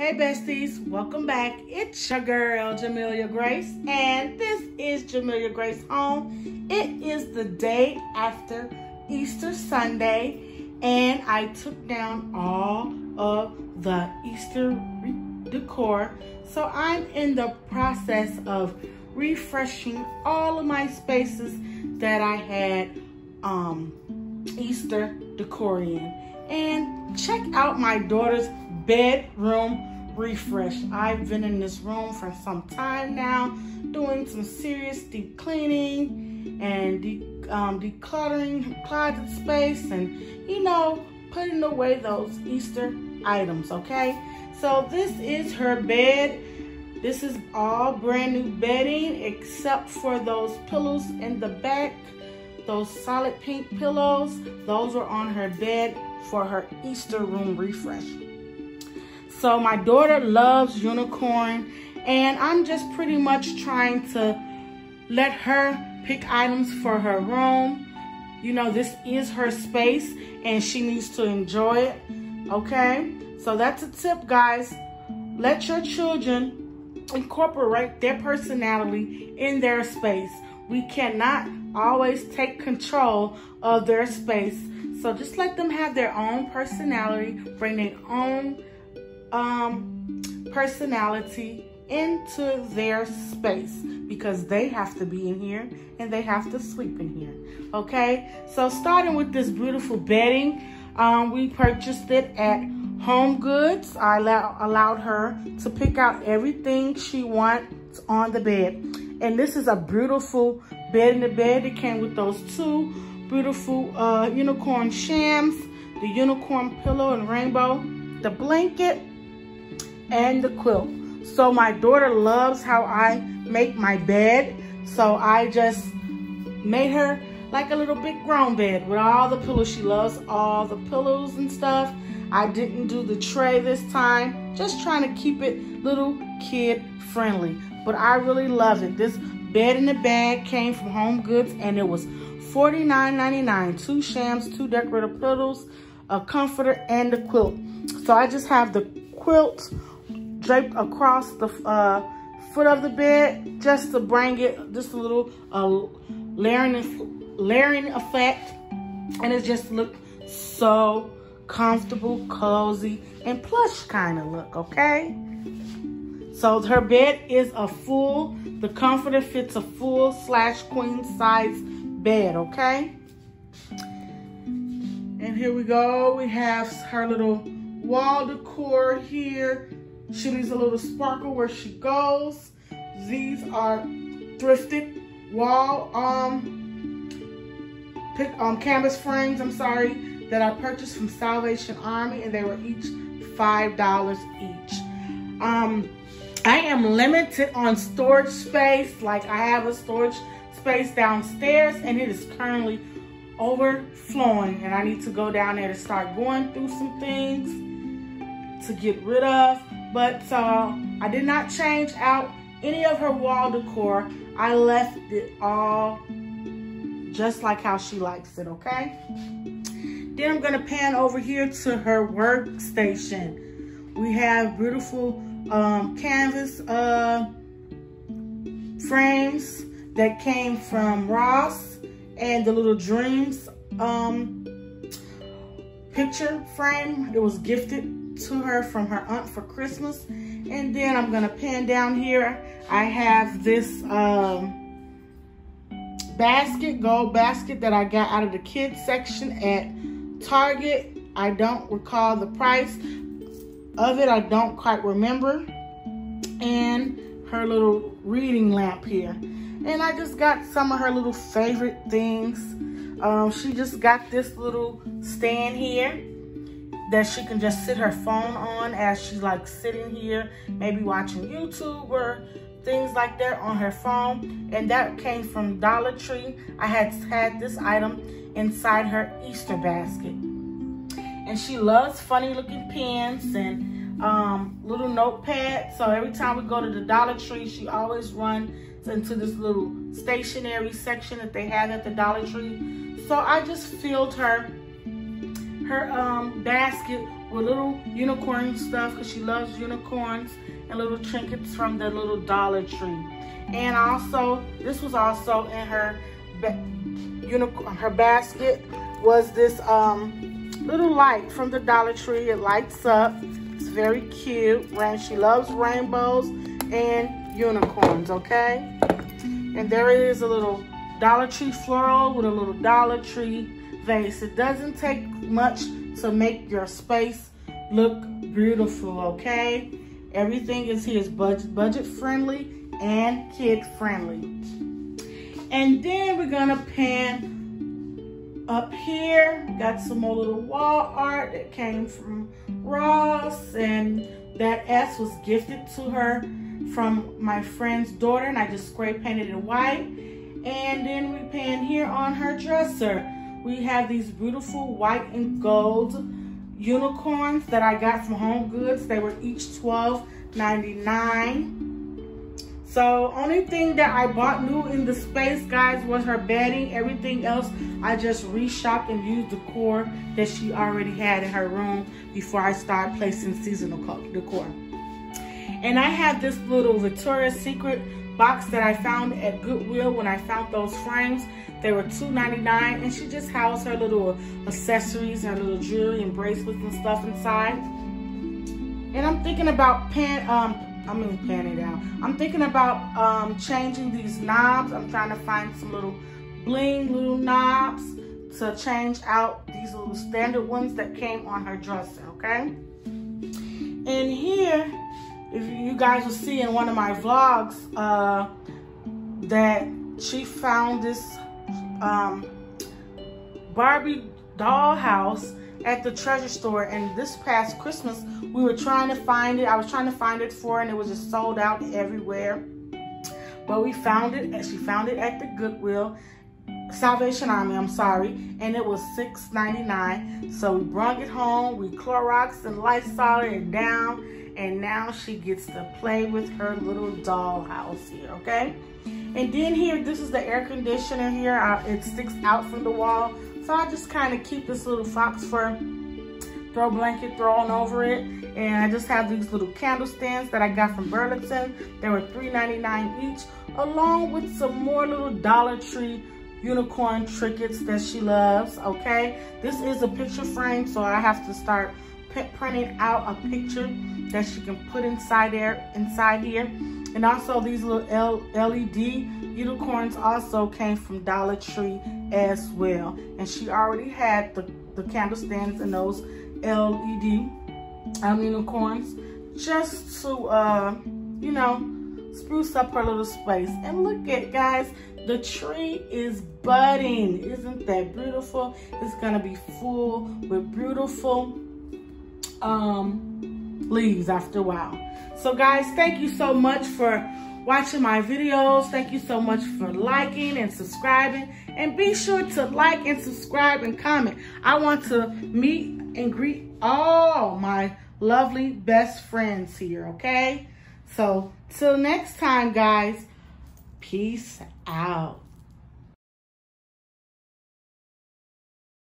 Hey besties, welcome back. It's your girl Jamelia Grace, and this is Jamelia Grace Home. It is the day after Easter Sunday, and I took down all of the Easter decor. So I'm in the process of refreshing all of my spaces that I had um, Easter decor in. And check out my daughter's bedroom refresh. I've been in this room for some time now, doing some serious deep cleaning and de um, decluttering closet space and, you know, putting away those Easter items, okay? So this is her bed. This is all brand new bedding except for those pillows in the back. Those solid pink pillows, those are on her bed for her Easter room refresh. So my daughter loves unicorn and I'm just pretty much trying to let her pick items for her room. You know, this is her space and she needs to enjoy it, okay? So that's a tip, guys. Let your children incorporate their personality in their space. We cannot always take control of their space. So just let them have their own personality, bring their own um, personality into their space because they have to be in here and they have to sleep in here. Okay, so starting with this beautiful bedding, um, we purchased it at Home Goods. I allow, allowed her to pick out everything she wants on the bed. And this is a beautiful bed in the bed. It came with those two beautiful uh, unicorn shams, the unicorn pillow and rainbow, the blanket, and the quilt. So my daughter loves how I make my bed. So I just made her like a little big grown bed with all the pillows. She loves all the pillows and stuff. I didn't do the tray this time. Just trying to keep it little kid friendly. But I really love it. This bed in the bag came from Home Goods and it was $49.99. Two shams, two decorative pillows, a comforter, and a quilt. So I just have the quilt draped across the uh, foot of the bed just to bring it just a little uh, layering, layering effect. And it just looked so comfortable, cozy, and plush kind of look, okay? So her bed is a full, the comforter fits a full slash queen size bed, okay? And here we go. We have her little wall decor here she needs a little sparkle where she goes. These are thrifted wall um pick um canvas frames, I'm sorry, that I purchased from Salvation Army and they were each five dollars each. Um I am limited on storage space. Like I have a storage space downstairs and it is currently overflowing and I need to go down there to start going through some things to get rid of. But uh, I did not change out any of her wall decor. I left it all just like how she likes it, okay? Then I'm gonna pan over here to her workstation. We have beautiful um, canvas uh, frames that came from Ross and the little dreams um, picture frame. It was gifted to her from her aunt for Christmas. And then I'm gonna pan down here. I have this um, basket, gold basket that I got out of the kids section at Target. I don't recall the price of it. I don't quite remember. And her little reading lamp here. And I just got some of her little favorite things. Um, she just got this little stand here that she can just sit her phone on as she's like sitting here, maybe watching YouTube or things like that on her phone. And that came from Dollar Tree. I had had this item inside her Easter basket. And she loves funny looking pens and um, little notepads. So every time we go to the Dollar Tree, she always runs into this little stationery section that they have at the Dollar Tree. So I just filled her her um, basket with little unicorn stuff because she loves unicorns and little trinkets from the little Dollar Tree. And also, this was also in her unicorn, her basket was this um, little light from the Dollar Tree. It lights up. It's very cute. And she loves rainbows and unicorns, okay? And there is a little Dollar Tree floral with a little Dollar Tree vase. It doesn't take much to make your space look beautiful, okay? Everything is here is budget, budget friendly and kid friendly. And then we're gonna pan up here. Got some more little wall art that came from Ross and that S was gifted to her from my friend's daughter and I just spray painted it white. And then we pan here on her dresser. We have these beautiful white and gold unicorns that I got from Home Goods. They were each $12.99. So only thing that I bought new in the space, guys, was her bedding. Everything else, I just reshopped and used the decor that she already had in her room before I start placing seasonal decor. And I have this little Victoria's Secret box that I found at Goodwill when I found those frames. They were $2.99 and she just housed her little accessories, her little jewelry and bracelets and stuff inside. And I'm thinking about pan, um, I mean it down. I'm thinking about um, changing these knobs. I'm trying to find some little bling little knobs to change out these little standard ones that came on her dresser, okay? And here, if you guys will see in one of my vlogs, uh, that she found this um, Barbie dollhouse at the treasure store and this past Christmas we were trying to find it. I was trying to find it for her and it was just sold out everywhere. But we found it and she found it at the Goodwill. Salvation Army, I'm sorry, and it was $6.99. So we brought it home, we Clorox and Lysol it down, and now she gets to play with her little dollhouse here, okay? And then here, this is the air conditioner here. Uh, it sticks out from the wall. So I just kind of keep this little fox fur throw blanket thrown over it. And I just have these little candle stands that I got from Burlington. They were $3.99 each, along with some more little Dollar Tree unicorn trinkets that she loves, okay? This is a picture frame, so I have to start printing out a picture that she can put inside there, inside here. And also these little L LED unicorns also came from Dollar Tree as well. And she already had the, the candle stands and those LED um, unicorns just to, uh, you know, spruce up her little space. And look at guys, the tree is budding. Isn't that beautiful? It's to be full with beautiful um, leaves after a while. So guys, thank you so much for watching my videos. Thank you so much for liking and subscribing. And be sure to like and subscribe and comment. I want to meet and greet all my lovely best friends here, okay? So, till next time, guys, peace out.